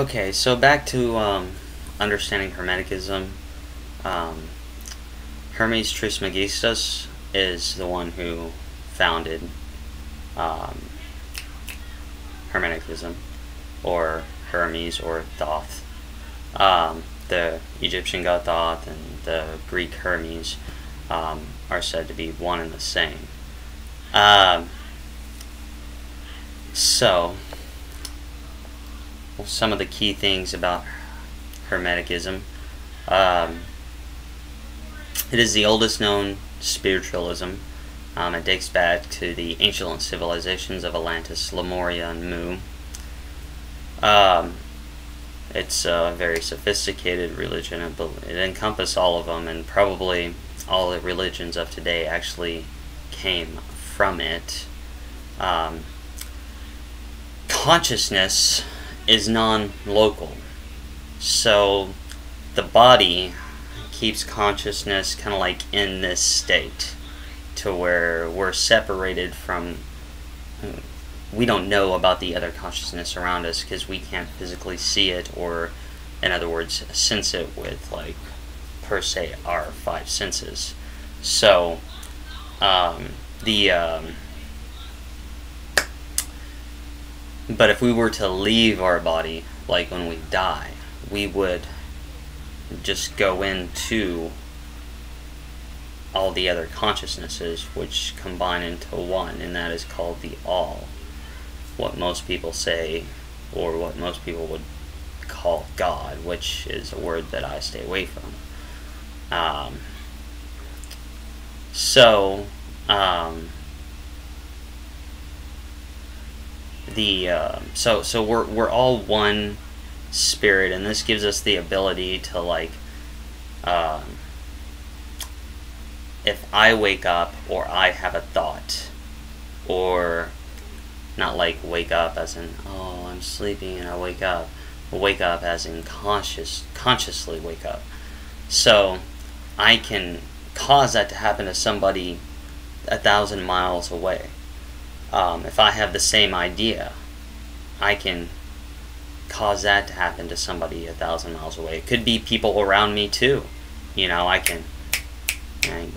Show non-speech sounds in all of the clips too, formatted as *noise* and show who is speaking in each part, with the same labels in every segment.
Speaker 1: Okay, so back to um, understanding Hermeticism. Um, Hermes Trismegistus is the one who founded um, Hermeticism, or Hermes, or Thoth. Um, the Egyptian god Thoth and the Greek Hermes um, are said to be one and the same. Um, so, some of the key things about Hermeticism. Um, it is the oldest known spiritualism. Um, it dates back to the ancient civilizations of Atlantis, Lemuria, and Mu. Um, it's a very sophisticated religion. It, it encompasses all of them, and probably all the religions of today actually came from it. Um, consciousness is non-local, so the body keeps consciousness kind of like in this state to where we're separated from we don't know about the other consciousness around us because we can't physically see it or in other words sense it with like per se our five senses. So um, the um, but if we were to leave our body like when we die we would just go into all the other consciousnesses which combine into one and that is called the all what most people say, or what most people would call God, which is a word that I stay away from. Um, so, um, the uh, so so we're we're all one spirit, and this gives us the ability to like. Um, if I wake up or I have a thought or not like wake up as in, oh, I'm sleeping and I wake up. Wake up as in conscious, consciously wake up. So I can cause that to happen to somebody a thousand miles away. Um, if I have the same idea, I can cause that to happen to somebody a thousand miles away. It could be people around me too. You know, I can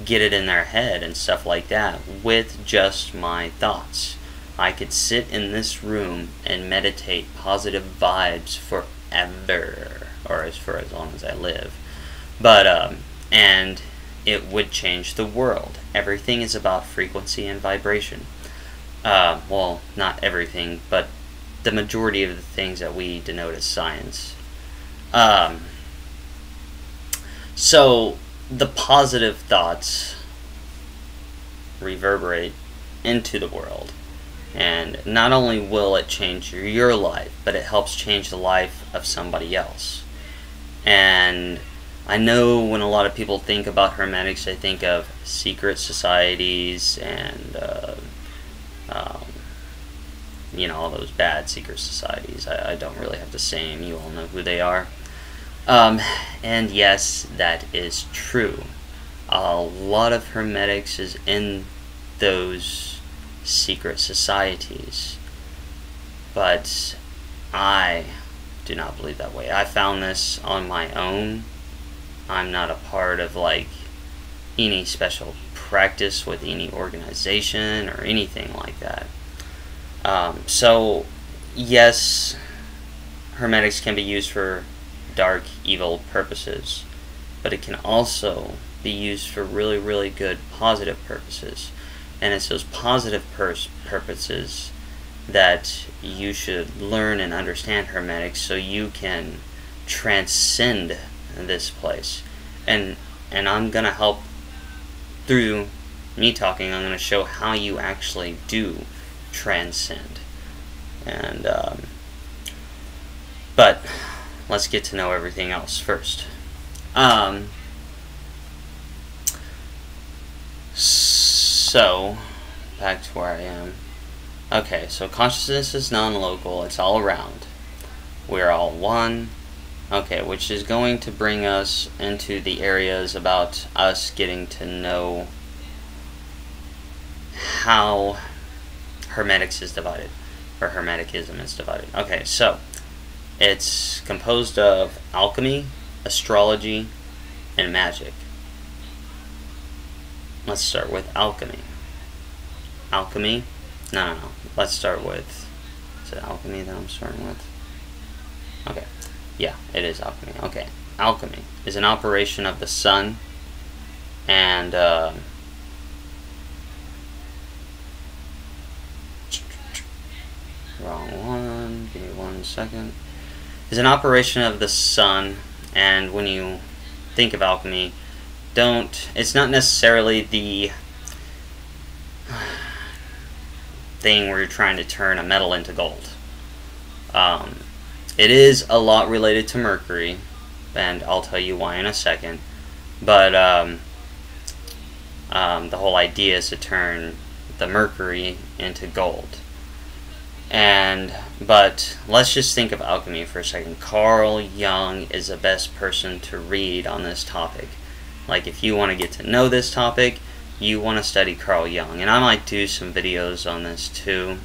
Speaker 1: get it in their head and stuff like that with just my thoughts. I could sit in this room and meditate positive vibes forever, or as for as long as I live. But, um, and it would change the world. Everything is about frequency and vibration. Uh, well, not everything, but the majority of the things that we denote as science. Um, so, the positive thoughts reverberate into the world and not only will it change your life, but it helps change the life of somebody else. And I know when a lot of people think about hermetics, they think of secret societies and, uh, um, you know, all those bad secret societies. I, I, don't really have to say them, you all know who they are. Um, and yes, that is true. A lot of hermetics is in those secret societies. But I do not believe that way. I found this on my own. I'm not a part of like any special practice with any organization or anything like that. Um, so, yes, hermetics can be used for dark, evil purposes, but it can also be used for really, really good, positive purposes and it's those positive pur- purposes that you should learn and understand hermetics so you can transcend this place and and i'm going to help through me talking i'm going to show how you actually do transcend and um, but let's get to know everything else first um, so, back to where I am. Okay, so consciousness is non-local, it's all around. We're all one. Okay, which is going to bring us into the areas about us getting to know how Hermetics is divided, or Hermeticism is divided. Okay, so It's composed of alchemy, astrology, and magic. Let's start with alchemy. Alchemy? No, no, no. Let's start with. Is it alchemy that I'm starting with? Okay. Yeah, it is alchemy. Okay. Alchemy is an operation of the sun and. Uh, wrong one. Give me one second. Is an operation of the sun, and when you think of alchemy, don't. It's not necessarily the *sighs* thing where you're trying to turn a metal into gold. Um, it is a lot related to mercury, and I'll tell you why in a second. But um, um, the whole idea is to turn the mercury into gold. And but let's just think of alchemy for a second. Carl Jung is the best person to read on this topic. Like if you want to get to know this topic, you want to study Carl Jung. And I might do some videos on this too,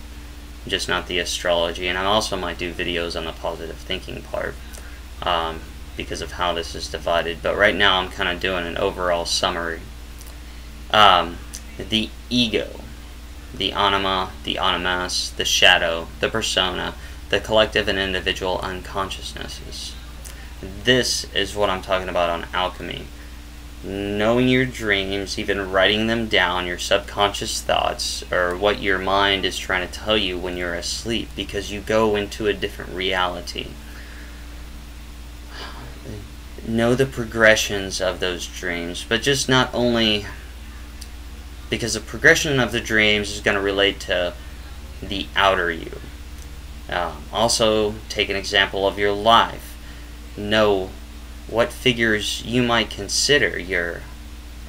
Speaker 1: just not the astrology. And I also might do videos on the positive thinking part um, because of how this is divided. But right now I'm kind of doing an overall summary. Um, the ego the anima, the animus, the shadow, the persona, the collective and individual unconsciousnesses. This is what I'm talking about on alchemy. Knowing your dreams, even writing them down, your subconscious thoughts, or what your mind is trying to tell you when you're asleep, because you go into a different reality. Know the progressions of those dreams, but just not only because the progression of the dreams is going to relate to the outer you. Um, also, take an example of your life. Know what figures you might consider your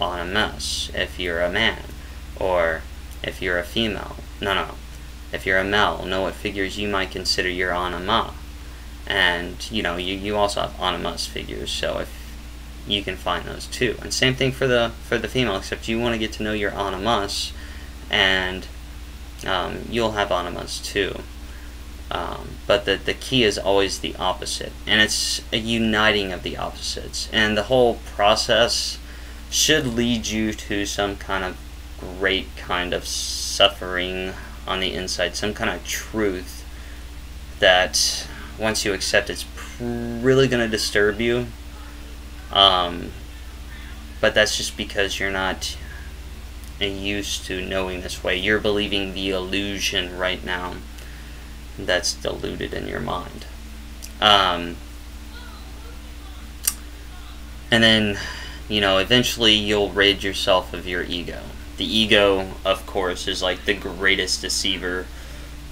Speaker 1: animus if you're a man, or if you're a female. No, no. If you're a male, know what figures you might consider your anima. And, you know, you, you also have animus figures, so if you can find those too. And same thing for the for the female, except you want to get to know your animus, and um, you'll have animus too. Um, but the, the key is always the opposite, and it's a uniting of the opposites. And the whole process should lead you to some kind of great kind of suffering on the inside, some kind of truth that once you accept it's really going to disturb you um, but that's just because you're not used to knowing this way. You're believing the illusion right now that's diluted in your mind. Um, and then, you know, eventually you'll rid yourself of your ego. The ego, of course, is like the greatest deceiver.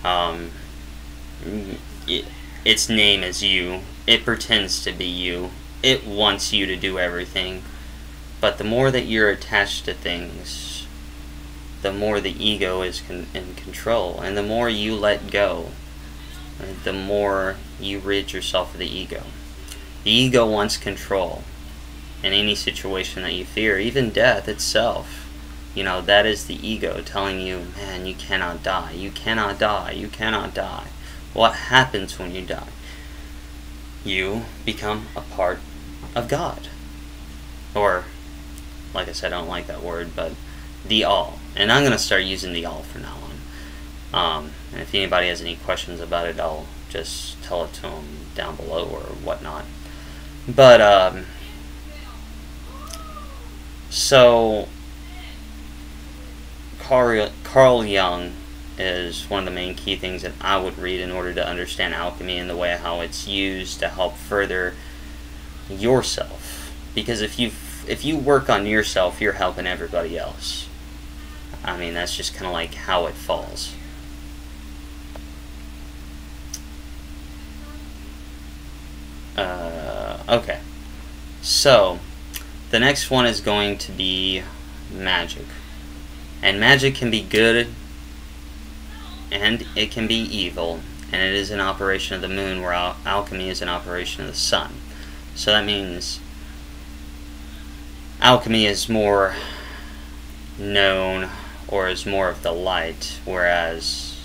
Speaker 1: Um, it, its name is you. It pretends to be you it wants you to do everything. But the more that you're attached to things, the more the ego is in control. And the more you let go, the more you rid yourself of the ego. The ego wants control in any situation that you fear, even death itself. You know, that is the ego telling you, man, you cannot die, you cannot die, you cannot die. What happens when you die? You become a part of God. Or, like I said, I don't like that word, but the all. And I'm going to start using the all for now. Um, and if anybody has any questions about it, I'll just tell it to them down below or whatnot. But, um, so, Carl, Carl Jung is one of the main key things that I would read in order to understand alchemy and the way how it's used to help further yourself. Because if you if you work on yourself you're helping everybody else. I mean that's just kind of like how it falls uh, okay so the next one is going to be magic. And magic can be good and it can be evil. And it is an operation of the moon where al alchemy is an operation of the sun. So that means alchemy is more known or is more of the light, whereas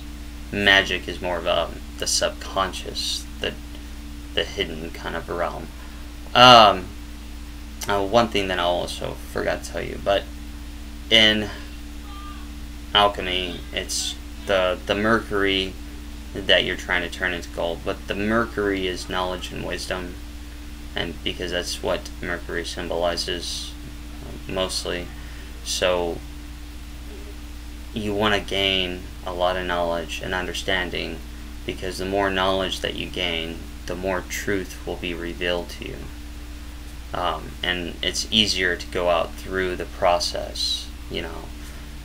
Speaker 1: magic is more of a, the subconscious, the the hidden kind of realm. Um, uh, one thing that I also forgot to tell you, but in alchemy, it's the the mercury that you're trying to turn into gold, but the mercury is knowledge and wisdom, and because that's what mercury symbolizes uh, mostly. So you want to gain a lot of knowledge and understanding because the more knowledge that you gain, the more truth will be revealed to you. Um, and it's easier to go out through the process, you know,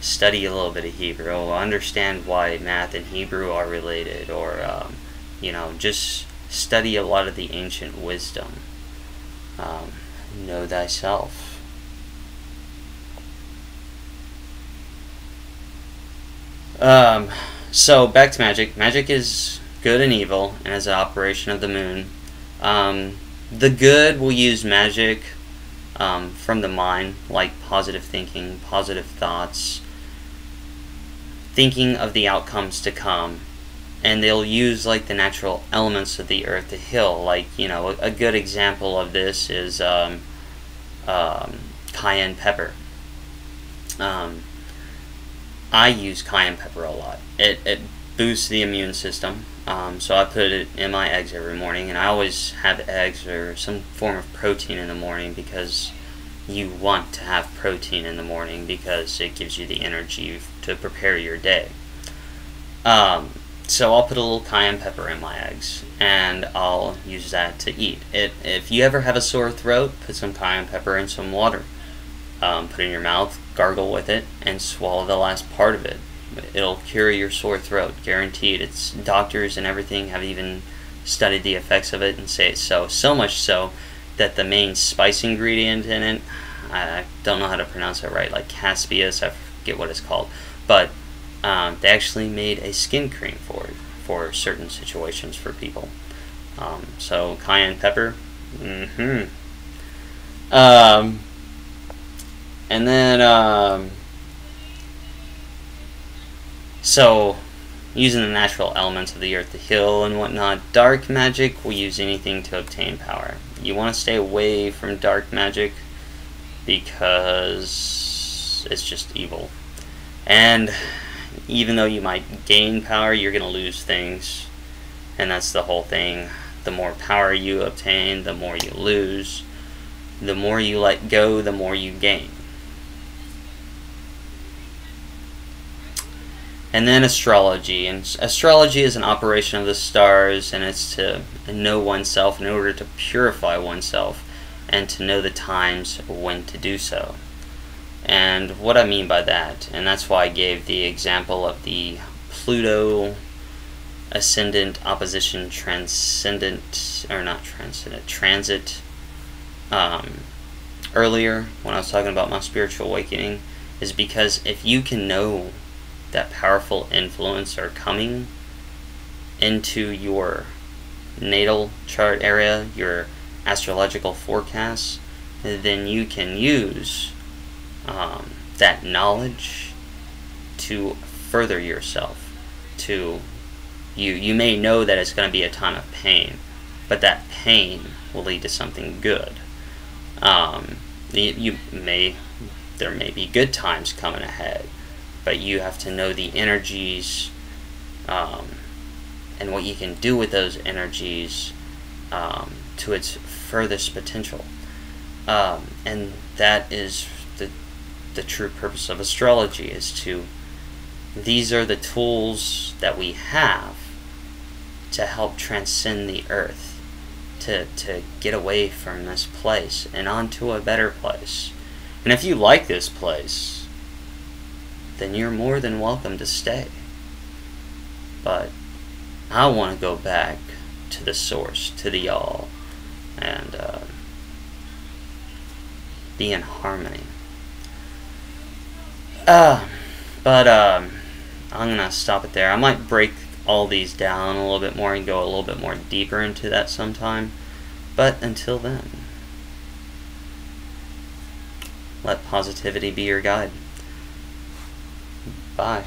Speaker 1: study a little bit of Hebrew, understand why math and Hebrew are related, or, um, you know, just study a lot of the ancient wisdom. Um, know thyself. Um, so back to magic. Magic is good and evil, and is an operation of the moon. Um, the good will use magic um, from the mind, like positive thinking, positive thoughts, thinking of the outcomes to come, and they'll use like the natural elements of the earth to heal. Like you know, a, a good example of this is um, um, cayenne pepper. Um, I use cayenne pepper a lot. It, it boosts the immune system. Um, so I put it in my eggs every morning, and I always have eggs or some form of protein in the morning because you want to have protein in the morning because it gives you the energy to prepare your day. Um, so I'll put a little cayenne pepper in my eggs, and I'll use that to eat. It, if you ever have a sore throat, put some cayenne pepper in some water. Um, put it in your mouth, gargle with it, and swallow the last part of it. It'll cure your sore throat, guaranteed. It's doctors and everything have even studied the effects of it and say it's so. So much so that the main spice ingredient in it, I don't know how to pronounce it right, like caspias, I forget what it's called, but um, they actually made a skin cream for it for certain situations for people. Um, so cayenne pepper, mm-hmm. Um, and then, um, so using the natural elements of the earth to heal and whatnot, dark magic will use anything to obtain power. You want to stay away from dark magic because it's just evil. And even though you might gain power, you're going to lose things. And that's the whole thing. The more power you obtain, the more you lose. The more you let go, the more you gain. And then astrology. And astrology is an operation of the stars, and it's to know oneself in order to purify oneself and to know the times when to do so. And what I mean by that, and that's why I gave the example of the Pluto ascendant opposition transcendent, or not transcendent, transit um, earlier when I was talking about my spiritual awakening, is because if you can know that powerful influence are coming into your natal chart area, your astrological forecasts, then you can use um, that knowledge to further yourself. To you, you may know that it's going to be a time of pain, but that pain will lead to something good. Um, you, you may there may be good times coming ahead but you have to know the energies um, and what you can do with those energies um, to its furthest potential. Um, and that is the, the true purpose of astrology is to these are the tools that we have to help transcend the earth to, to get away from this place and onto a better place and if you like this place then you're more than welcome to stay. But I want to go back to the source, to the all, and uh, be in harmony. Uh, but um, I'm going to stop it there. I might break all these down a little bit more and go a little bit more deeper into that sometime. But until then, let positivity be your guide. Bye.